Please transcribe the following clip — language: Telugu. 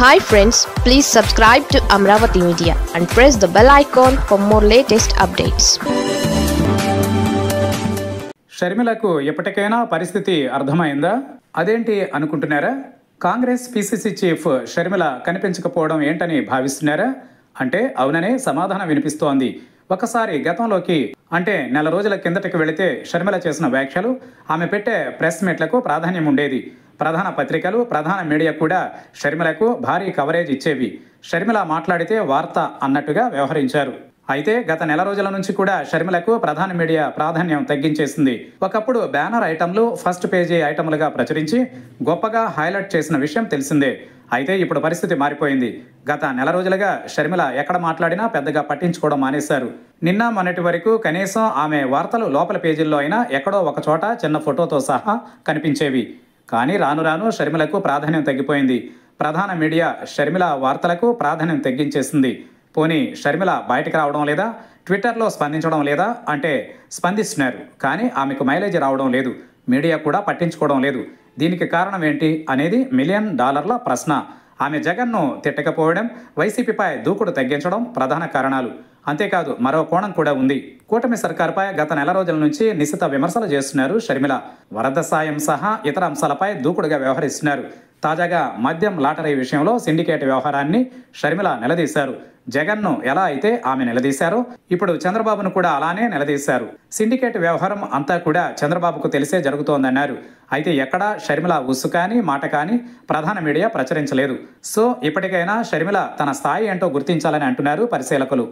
Hi friends please subscribe to Amaravati media and press the bell icon for more latest updates షర్మిలకు ఎప్పటికైనా పరిస్థితి అర్థమైందా? అదేంటి అనుకుంటున్నారా? కాంగ్రెస్ పిసిసి చీఫ్ షర్మిల కనిపించకపోవడం ఏంటని భావిస్తున్నారా? అంటే అవుననే సమాధానం వినిపిస్తోంది. ఒకసారి గతంలోకి అంటే నెల రోజుల కిందటికి వెళితే షర్మిల చేసిన వ్యాఖ్యలు ఆమె పెట్టే ప్రెస్ మీట్లకు ప్రాధాన్యం ఉండేది. ప్రధాన పత్రికలు ప్రధాన మీడియా కూడా షర్మిలకు భారీ కవరేజ్ ఇచ్చేవి. షర్మిల మాట్లాడితే వార్త అన్నట్టుగా వ్యవహరించారు. అయితే గత నెల రోజుల నుంచి కూడా షర్మిలకు ప్రధాన మీడియా ప్రాధాన్యం తగ్గించేసింది. ఒకప్పుడు బ్యానర్ ఐటమ్లు ఫస్ట్ పేజీ ఐటమ్లుగా ప్రచురించి గొప్పగా హైలైట్ చేసిన విషయం తెలిసిందే. అయితే ఇప్పుడు పరిస్థితి మారిపోయింది. గత నెల రోజులుగా షర్మిల ఎక్కడ మాట్లాడినా పెద్దగా పట్టించుకోవడం మానేశారు. నిన్న మొన్నటి వరకు కనీసం ఆమె వార్తలు లోపల పేజీల్లో అయినా ఎక్కడో ఒక చోట చిన్న ఫోటోతో సహా కనిపించేవి. కానీ రాను రాను షర్మిలకు ప్రాధాన్యం తగ్గిపోయింది. ప్రధాన మీడియా షర్మిల వార్తలకు ప్రాధాన్యం తగ్గించేసింది. పోనీ షర్మిల బయటకు రావడం లేదా? ట్విట్టర్లో స్పందించడం లేదా? అంటే స్పందిస్తున్నారు కానీ ఆమెకు మైలేజ్ రావడం లేదు. మీడియా కూడా పట్టించుకోవడం లేదు. దీనికి కారణం ఏంటి అనేది మిలియన్ డాలర్ల ప్రశ్న. ఆమె జగన్ను తిట్టకపోవడం వైసీపీపై దూకుడు తగ్గించడం ప్రధాన కారణాలు. అంతేకాదు మరో కోణం కూడా ఉంది. కూటమి సర్కార్పై గత నెల రోజుల నుంచి నిశిత విమర్శలు చేస్తున్నారు షర్మిల. వరద సాయం సహా ఇతర అంశాలపై దూకుడుగా వ్యవహరిస్తున్నారు. తాజాగా మద్యం లాటరీ విషయంలో సిండికేట్ వ్యవహారాన్ని షర్మిల నిలదీశారు. జగన్ను ఎలా అయితే ఆమె నిలదీశారో ఇప్పుడు చంద్రబాబును కూడా అలానే నిలదీశారు. సిండికేట్ వ్యవహారం అంతా కూడా చంద్రబాబుకు తెలిసే జరుగుతోందన్నారు. అయితే ఎక్కడా షర్మిల ఉస్సు కానీ మాట కానీ ప్రధాన మీడియా ప్రచురించలేదు. సో ఇప్పటికైనా షర్మిల తన స్థాయి ఏంటో గుర్తించాలని అంటున్నారు పరిశీలకులు.